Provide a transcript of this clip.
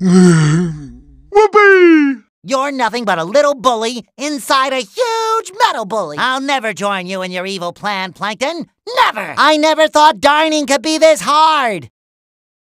Whoopee! You're nothing but a little bully inside a huge metal bully. I'll never join you in your evil plan, Plankton. Never! I never thought dining could be this hard.